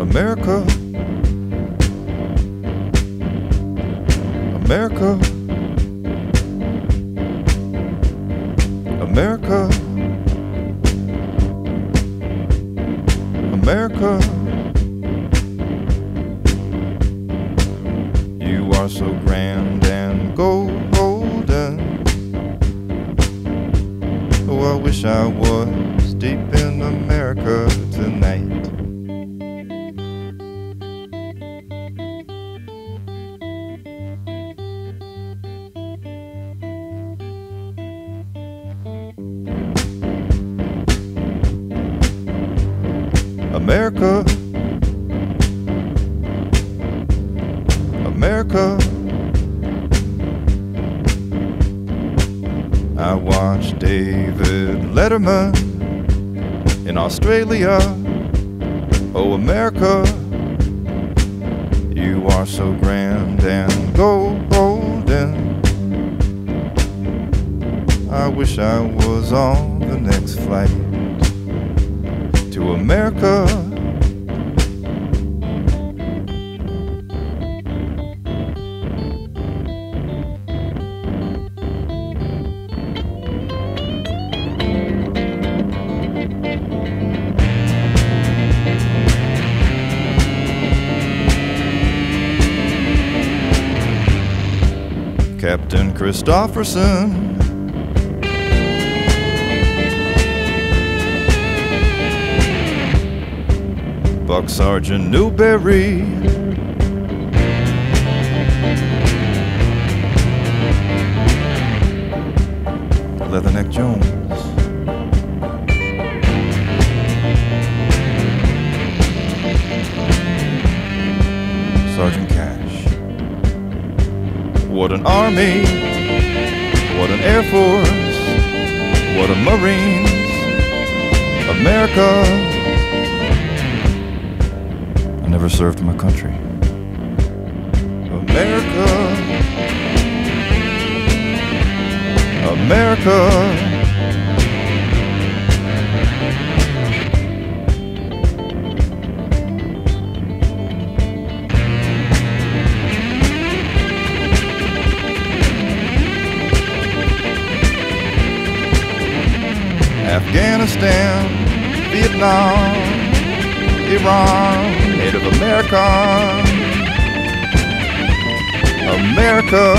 America. America. America. America. Are so grand and golden. Oh, I wish I was deep in America tonight. America. America. I watched David Letterman in Australia. Oh, America. You are so grand and golden. I wish I was on the next flight to America. Captain Kristofferson. Buck Sergeant Newbury. Leatherneck Jones. Sergeant. What an army, what an air force, what a marines, America. I never served my country. America. America. Afghanistan, Vietnam, Iran, Native America, America.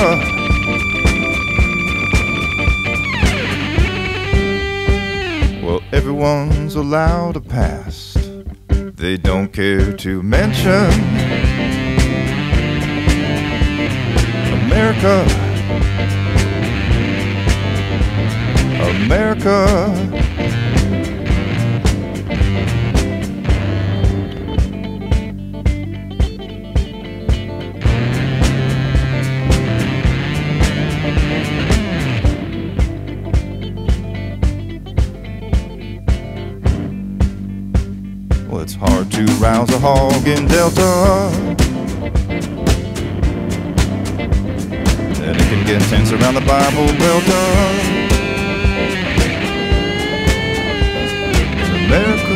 Well, everyone's allowed a past. They don't care to mention America. America. It's hard to rouse a hog in Delta. Then it can get tense around the Bible Belt. America.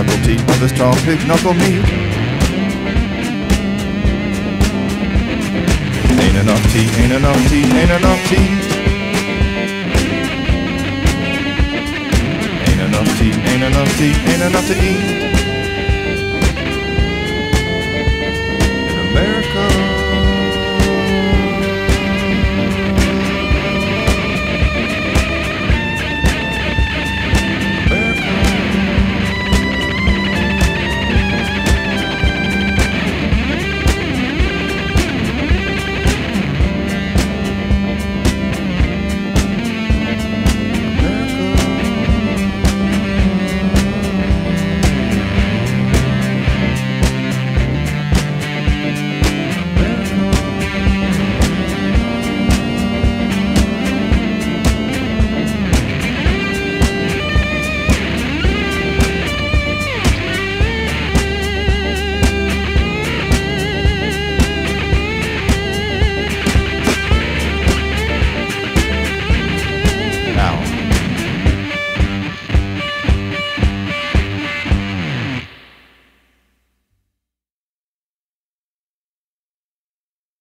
Teeth of this pig knuckle meat. Ain't enough tea, ain't enough tea, ain't enough tea. Ain't enough tea, ain't enough tea, ain't enough to eat.